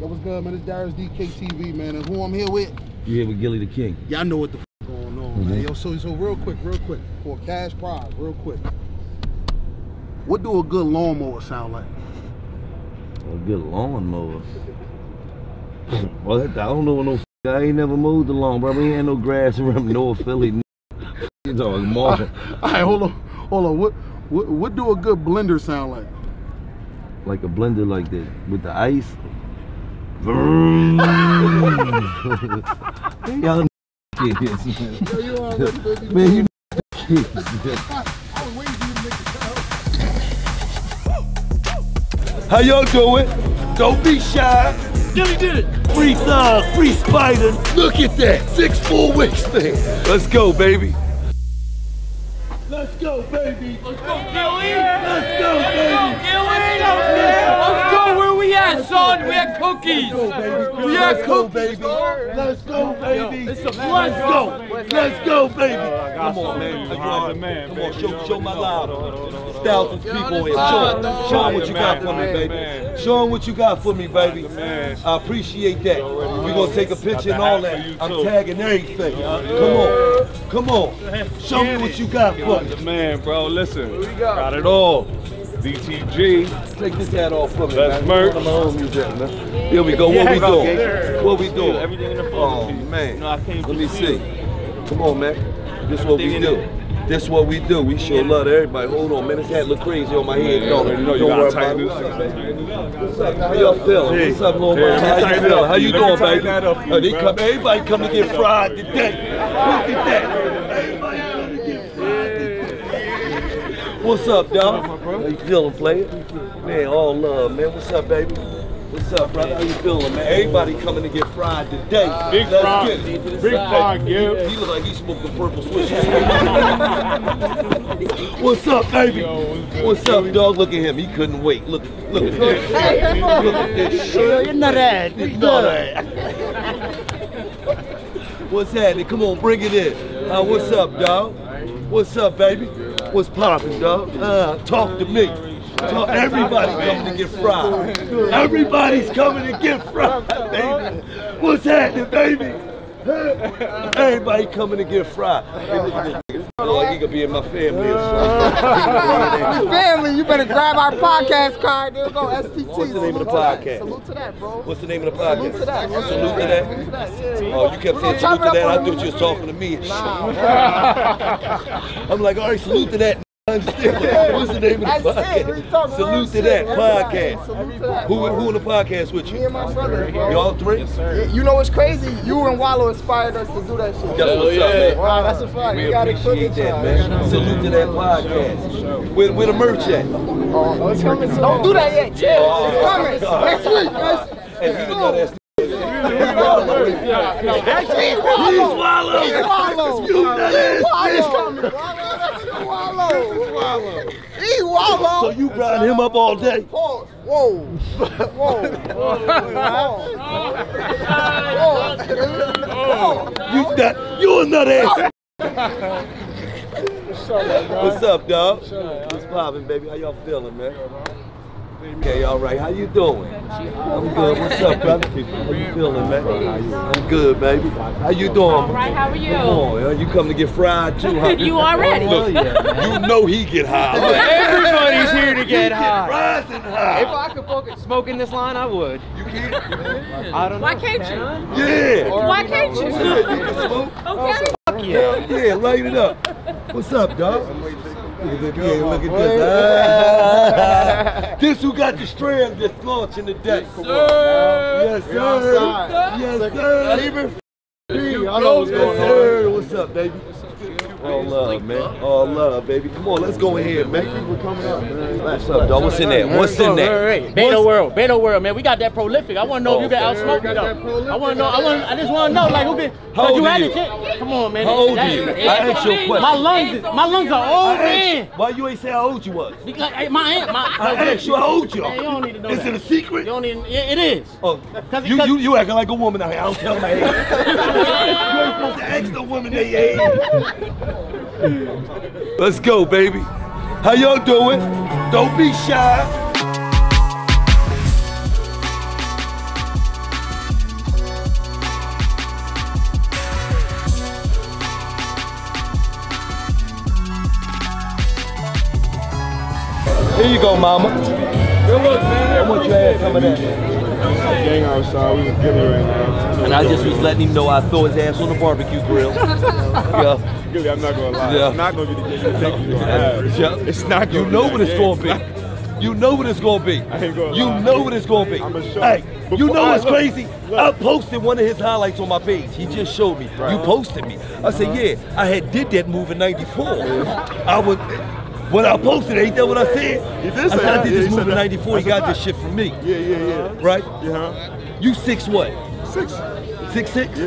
Yo, what's good, man? It's Darius DKTV, man. And who I'm here with? You here with Gillie Da King? Y'all know what the f going on, man. Mm-hmm. Yo, so so real quick, real quick, for cash prize, real quick. What do a good lawnmower sound like? A good lawnmower. well, I don't know no. I ain't never mowed the lawn, bro. We ain't no grass around North Philly. You talking Marshall? All right, hold on, hold on. What what what do a good blender sound like? Like a blender like that with the ice. Y'all kids, man. Yo, you. Man, you kids. I was waiting for you to make the sound. How y'all doing? Don't be shy. Gillie did it. Free thug, free spider. Look at that. Six full weeks, man. Let's go, baby. Let's go, baby. Let's go, Gillie! Let's go, baby. Son! We had cookies! We Let's had go, cookies! Let's go, baby. Let's blessing. go. Let's go, baby. Come on, man. Come on, Come on, show, show my love. Thousands of people here. Show, 'em- show 'em what you got for me, baby. Show 'em what you got for me, baby. I appreciate that. We're going to take a picture and all that. I'm tagging everything. Come on. Come on. Show me what you got for me. Man, bro. Listen, got it all. DTG. Take this hat off for me, That's man. merch. Of my homies there, man. Here we go. What we doing? What we doing? Everything in the Oh phone. man. No, I came Let me see. Come on, man. This what we do. This what we do. We show love to everybody. Hold on, man. This hat look crazy on my head. You Don't, already know you don't gotta tighten about this up. What's up? How y'all feeling? Hey. What's up, little Yeah, man? How you feeling? How you doing, baby? up you, Oh, they come, everybody come to get fried today. Look at that. Everybody come to get fried today. What's up, dog? How you feeling, player? Man, all love, man. What's up, baby? What's up, brother? How you feeling, man? Everybody coming to get fried today. Big Let's fry. get it. Big fry, Gil. He look like he smoked the purple switch. What's up, baby? What's up, dog? Look at him. He couldn't wait. Look, look at this. Look at this shit. You're not that. It's not that. What's happening? Come on, bring it in. Uh, what's up, dog? What's up, baby? What's poppin', dog? Uh, talk to me. Talk, everybody coming to get fried. Everybody's coming to get fried, baby. What's happening, baby? Everybody coming to get fried. Hey, look at this nigga. Look like he could be in my family or something. Family, you better grab our podcast card. There we go, STT. What's the name of the Salute to that. podcast? Salute to that, bro. What's the name of the podcast? Salute to that. Salute to that. Salute to that, yeah. Oh, you kept saying salute to that. I thought you was talking to me. shit. I'm like, all right, salute to that. Understand? What's the name of the That's podcast? talking Salute to that podcast. Salute to that. Who who in the podcast with Me you? and my brother, bro. Y'all three? Yeah, You know what's crazy? You and Wallo inspired us to do that shit. That's what's up, man. Wow, that's a fact. We You gotta appreciate that, y'all. man. Salute to that podcast. Where, where the merch at? Oh, it's coming soon. Don't do that yet. Chill. Oh, It's coming. Next week, guys. Hey, you the nut ass. Actually, Please Wallo. swallow. Wallo. You nut ass. Wallo. Wallo. Wallo. He Wallo. So you grind him up all day? Pause. Whoa. Whoa. Whoa. Whoa. You nut. You a nut ass. What's up, dog? What's poppin', baby? How y'all feeling, man? Okay, all right. How you doing? I'm good. What's up, brother? How you feeling, man? I'm good, baby. How you doing? All right, how are you? Come on, yo. you come to get fried too, huh? You already. Look, oh, you know he get high. Look, Everybody's here to get high. rising high. If I could fucking smoke in this line, I would. You can't? I don't know. Why can't you? Yeah. Why can't you? Yeah, you can smoke. Okay. Fuck yeah. Yeah, yeah, light it up. What's up, dog? Look at this. Yeah, look at this. This who got the strand that's launching today. Yes, sir. Yes, sir. Know what's yes, going on. sir. What's up, baby? All love, man. All love, baby. Come on, let's go in here, man. People coming up, man. What's up, dog? What's in there? What's in there? Beta World, Beta World, man. We got that prolific. I want to know if you can outsmoke me though. I want to know. I want. I just want to know, like, who can? How old you had you? the. Come on, man. How old That- are you? I asked you a question. My lungs, my lungs are old, man. Why you ain't say how old you was? Because hey, my aunt, my. I asked you how old you Man, you are. don't need to know Is that. it a secret? You don't need. It, it is. Oh, Cause- you, cause- you you acting like a woman out here. I don't tell my age. you ain't supposed to ask the woman they age. Let's go, baby. How y'all doing? Don't be shy. Here you go, mama. Good luck, man. I want your ass coming at Gang outside. We was getting right now. And I just was letting him know I throw his ass on the barbecue grill. yeah. Gillie, I'm not gonna lie. Yeah. It's not gonna be the game you think you're gonna have. Yeah. It's not gonna You be know what it's game. gonna be. You know what it's gonna be. I ain't gonna You lie. know what it's gonna be. I'ma show Hey, you. you know all what's right, crazy? look. I posted one of his highlights on my page. He just showed me. Right. You posted me. I said, uh-huh. yeah, I had did that move in '94. I was. When I posted ain't that what I said? He did I say said I did Yeah, this he move in '94. He got this shit from me, Yeah, yeah, yeah. right? Yeah. You six what? Six. Six six?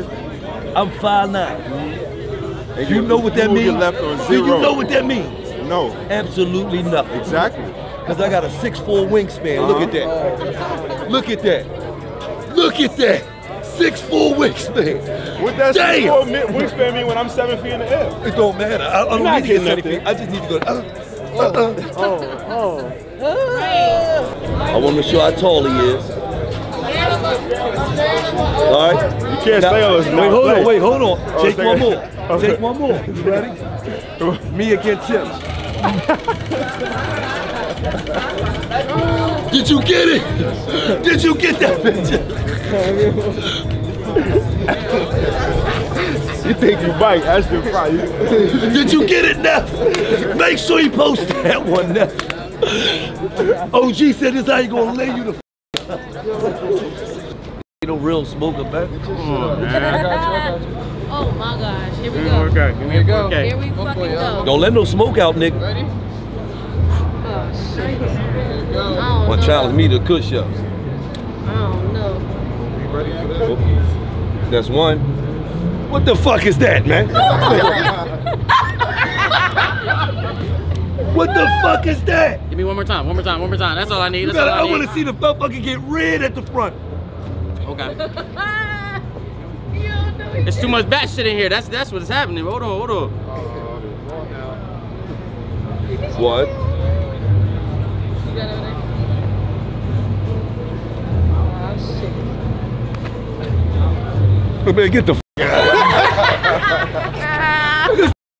I'm five nine. And You know what that means? Left on Do you know what that means? No. Absolutely nothing. Exactly. Cause I got a 6'4 wingspan. Look at that. Look at that. Look at that. 6'4 wingspan. What that Damn. six four wingspan mean when I'm seven feet in the air? It don't matter. I, I don't not need to get 70 feet. I just need to go. Uh, uh, uh. I want to show how tall he is. All right. You can't Now- stay on this. Wait, hold on. Wait, hold on. Oh, Take one more. Okay. Take one more. You ready? Me against him. Did you get it? Did you get that picture? You think you bite? That's your fight. Did you get it, Neff? Make sure you post that one, Neff. OG said this how you gonna lay you the f- Ain't no real smoker, man. Oh my gosh, here we go. Okay. Here we go. Here we fucking go. Don't let no smoke out, nigga. Oh shit. I don't Wanna challenge me to kush up. I don't know. You ready for that? That's one. What the fuck is that, man? what the fuck is that? Give me one more time, one more time, one more time. That's all I need. That's gotta, all I I want to see the motherfucker get red at the front. Okay. You don't know It's too much bat shit in here. That's that's what's happening. Hold on, hold on. What? Oh. Man, get the f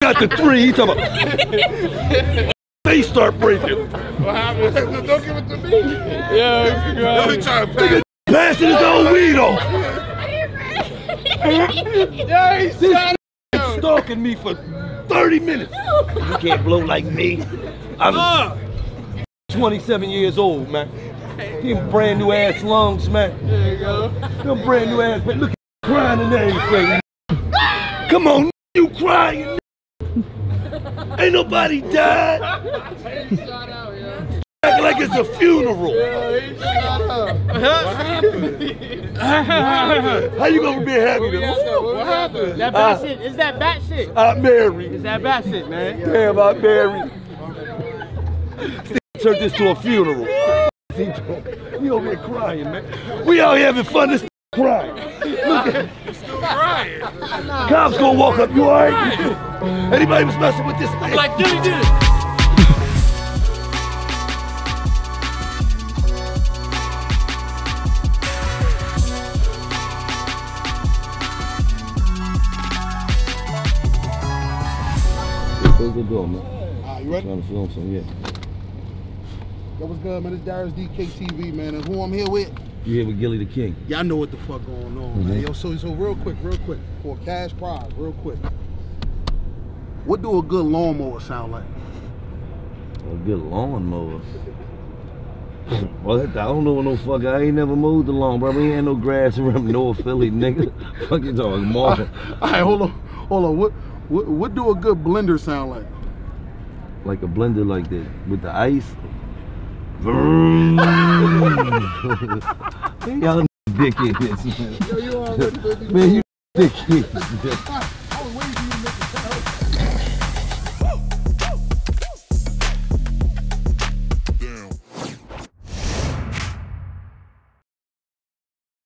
out. This got the three. He talking about. They start breaking. What happened? Don't give it to me. Yeah, Don't be trying to pass. Passing his own weed off. Yeah, he's This stalking me for 30 minutes. You can't blow like me. I'm ah. 27 years old, man. Them brand new ass lungs, man. There you go. Them brand new ass, man. Look at crying and everything. Come on, you crying. Ain't nobody died. Shout out, yo. Acting like it's a funeral. Yeah, he shot up. What happened? How you gonna be happy What to? What happened? That bat shit. Is that bat shit. I'm married. It's that bat shit, man. Damn, I'm married. Turn this to a funeral. You over here crying, man. We out here having fun. This crying. Look at Crying. Cops gonna walk up. You alright? Anybody was messing with this man? Like, Dilly did it. Close the door, man. Alright, you ready? Trying to film some, yeah. Yo, what's good, man? It's Darius DKTV, man. And who I'm here with? You here with Gillie Da King? Y'all know what the fuck going on, man. Mm-hmm. Yo, so so real quick, real quick, for a cash prize, real quick. What do a good lawnmower sound like? A good lawnmower. Well, I don't know no fuck. I ain't never mowed the lawn, bro. We ain't had no grass around North Philly, nigga. Fuck you talking, Marvin. All right, hold on, hold on. What what what do a good blender sound like? Like a blender like that with the ice. Vroom. Y'all dickheads, man. Yo, you already Man,